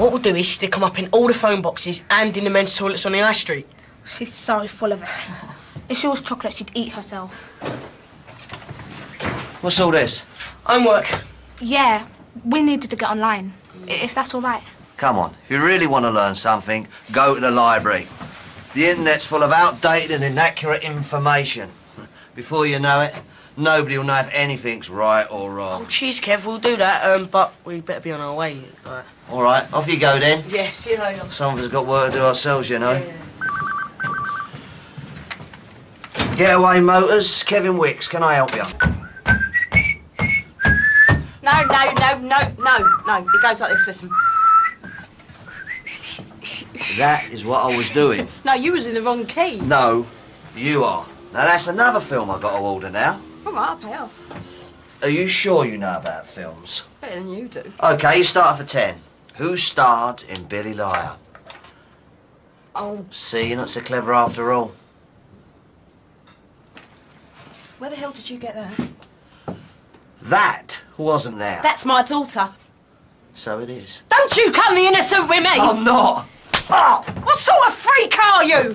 what we'll do is stick them up in all the phone boxes and in the men's toilets on the high street. She's so full of it. If she was chocolate, she'd eat herself. What's all this? Homework. Yeah, we needed to get online. If that's all right. Come on, if you really want to learn something, go to the library. The internet's full of outdated and inaccurate information. Before you know it, nobody will know if anything's right or wrong. Oh, cheers, Kev. We'll do that. Um, but we better be on our way. Like. All right, off you go then. Yeah. See you later. Some of us got work to do ourselves, you know. Getaway Motors, Kevin Wicks, can I help you? No, no, no, no, no, no. It goes like this, listen. That is what I was doing. No, you was in the wrong key. No, you are. Now that's another film I got to order now. All right, I'll pay off. Are you sure you know about films? Better than you do. Okay, you start for ten. Who starred in Billy Liar? Oh, See, you're not so clever after all. where the hell did you get that? That wasn't there. That's my daughter. So it is. Don't you come the innocent with me! I'm not. Oh, What sort of freak are you?